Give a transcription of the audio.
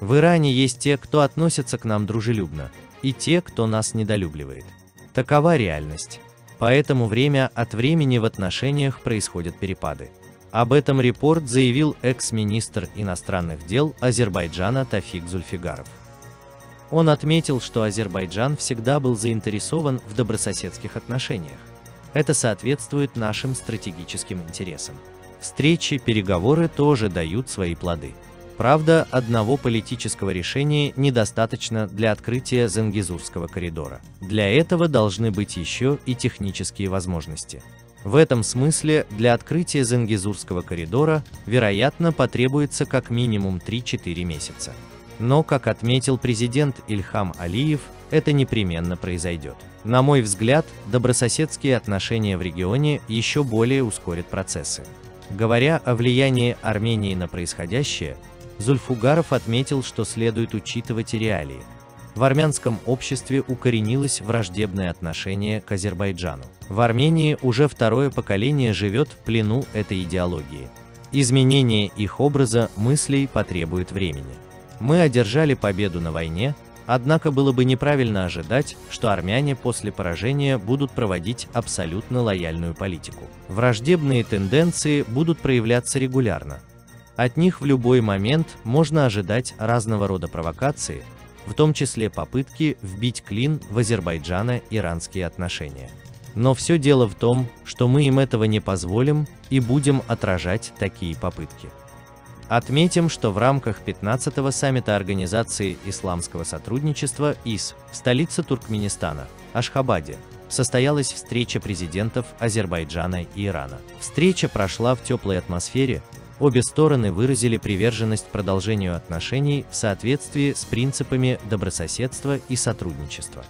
В Иране есть те, кто относится к нам дружелюбно, и те, кто нас недолюбливает. Такова реальность. Поэтому время от времени в отношениях происходят перепады. Об этом репорт заявил экс-министр иностранных дел Азербайджана Тафик Зульфигаров. Он отметил, что Азербайджан всегда был заинтересован в добрососедских отношениях. Это соответствует нашим стратегическим интересам. Встречи, переговоры тоже дают свои плоды. Правда, одного политического решения недостаточно для открытия Зангизурского коридора. Для этого должны быть еще и технические возможности. В этом смысле для открытия Зангизурского коридора, вероятно, потребуется как минимум 3-4 месяца. Но, как отметил президент Ильхам Алиев, это непременно произойдет. На мой взгляд, добрососедские отношения в регионе еще более ускорят процессы. Говоря о влиянии Армении на происходящее, Зульфугаров отметил, что следует учитывать реалии. В армянском обществе укоренилось враждебное отношение к Азербайджану. В Армении уже второе поколение живет в плену этой идеологии. Изменение их образа мыслей потребует времени. Мы одержали победу на войне, однако было бы неправильно ожидать, что армяне после поражения будут проводить абсолютно лояльную политику. Враждебные тенденции будут проявляться регулярно, от них в любой момент можно ожидать разного рода провокации, в том числе попытки вбить клин в Азербайджано-иранские отношения. Но все дело в том, что мы им этого не позволим и будем отражать такие попытки. Отметим, что в рамках 15-го саммита Организации исламского сотрудничества ИС в столице Туркменистана, Ашхабаде, состоялась встреча президентов Азербайджана и Ирана. Встреча прошла в теплой атмосфере, Обе стороны выразили приверженность продолжению отношений в соответствии с принципами добрососедства и сотрудничества.